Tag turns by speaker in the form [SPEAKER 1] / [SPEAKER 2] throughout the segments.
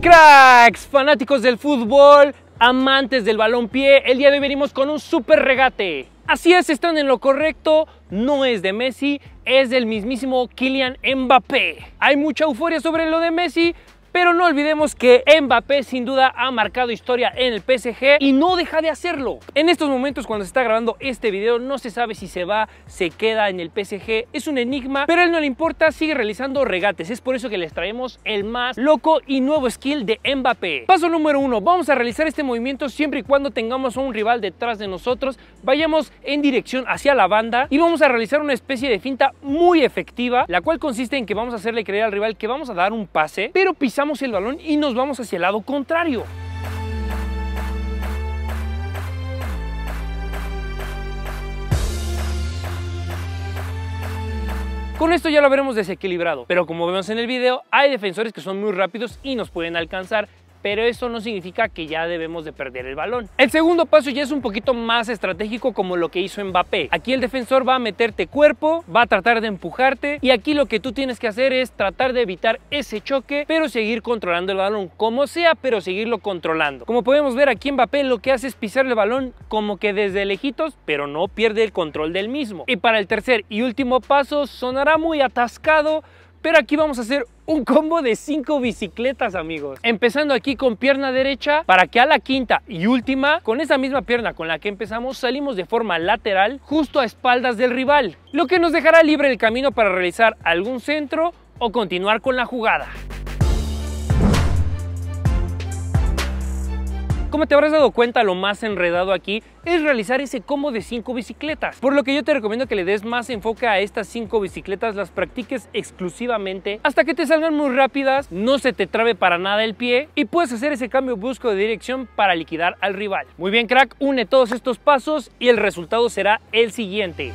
[SPEAKER 1] ¡Hey cracks! Fanáticos del fútbol, amantes del balón el día de hoy venimos con un super regate. Así es, están en lo correcto, no es de Messi, es del mismísimo Kylian Mbappé. Hay mucha euforia sobre lo de Messi, pero no olvidemos que Mbappé sin duda ha marcado historia en el PSG y no deja de hacerlo. En estos momentos cuando se está grabando este video no se sabe si se va, se queda en el PSG, es un enigma, pero a él no le importa, sigue realizando regates. Es por eso que les traemos el más loco y nuevo skill de Mbappé. Paso número uno, vamos a realizar este movimiento siempre y cuando tengamos a un rival detrás de nosotros, vayamos en dirección hacia la banda y vamos a realizar una especie de finta muy efectiva, la cual consiste en que vamos a hacerle creer al rival que vamos a dar un pase, pero el balón y nos vamos hacia el lado contrario. Con esto ya lo veremos desequilibrado, pero como vemos en el video, hay defensores que son muy rápidos y nos pueden alcanzar pero eso no significa que ya debemos de perder el balón. El segundo paso ya es un poquito más estratégico como lo que hizo Mbappé. Aquí el defensor va a meterte cuerpo, va a tratar de empujarte y aquí lo que tú tienes que hacer es tratar de evitar ese choque, pero seguir controlando el balón como sea, pero seguirlo controlando. Como podemos ver aquí Mbappé lo que hace es pisar el balón como que desde lejitos, pero no pierde el control del mismo. Y para el tercer y último paso sonará muy atascado, pero aquí vamos a hacer un combo de 5 bicicletas, amigos. Empezando aquí con pierna derecha, para que a la quinta y última, con esa misma pierna con la que empezamos, salimos de forma lateral, justo a espaldas del rival. Lo que nos dejará libre el camino para realizar algún centro o continuar con la jugada. Como te habrás dado cuenta, lo más enredado aquí es realizar ese combo de 5 bicicletas. Por lo que yo te recomiendo que le des más enfoque a estas 5 bicicletas, las practiques exclusivamente hasta que te salgan muy rápidas, no se te trabe para nada el pie y puedes hacer ese cambio brusco de dirección para liquidar al rival. Muy bien crack, une todos estos pasos y el resultado será el siguiente.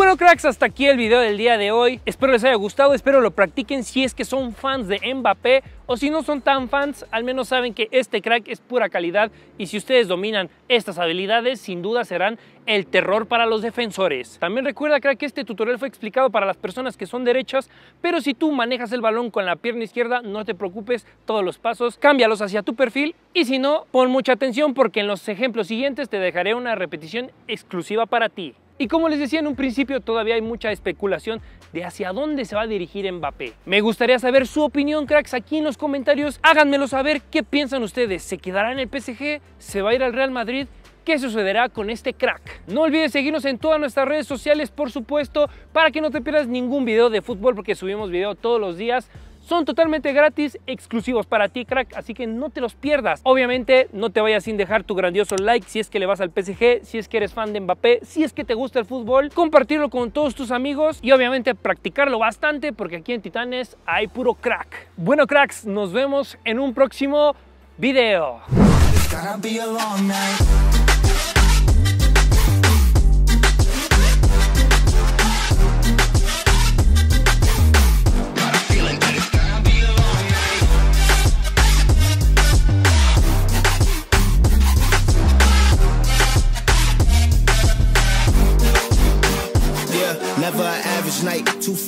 [SPEAKER 1] Bueno cracks, hasta aquí el video del día de hoy. Espero les haya gustado, espero lo practiquen si es que son fans de Mbappé o si no son tan fans, al menos saben que este crack es pura calidad y si ustedes dominan estas habilidades, sin duda serán el terror para los defensores. También recuerda crack que este tutorial fue explicado para las personas que son derechas, pero si tú manejas el balón con la pierna izquierda, no te preocupes, todos los pasos, cámbialos hacia tu perfil y si no, pon mucha atención porque en los ejemplos siguientes te dejaré una repetición exclusiva para ti. Y como les decía en un principio, todavía hay mucha especulación de hacia dónde se va a dirigir Mbappé. Me gustaría saber su opinión, cracks, aquí en los comentarios. Háganmelo saber qué piensan ustedes. ¿Se quedará en el PSG? ¿Se va a ir al Real Madrid? ¿Qué sucederá con este crack? No olvides seguirnos en todas nuestras redes sociales, por supuesto, para que no te pierdas ningún video de fútbol, porque subimos video todos los días. Son totalmente gratis, exclusivos para ti, crack, así que no te los pierdas. Obviamente, no te vayas sin dejar tu grandioso like si es que le vas al PSG, si es que eres fan de Mbappé, si es que te gusta el fútbol, compartirlo con todos tus amigos y obviamente practicarlo bastante porque aquí en Titanes hay puro crack. Bueno, cracks, nos vemos en un próximo video.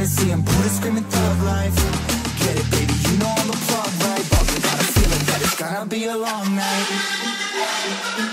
[SPEAKER 1] Hennessy and Buddha screaming thug life. Get it, baby, you know I'm a plug, right? But we got a feel it, that it's gonna be a long night.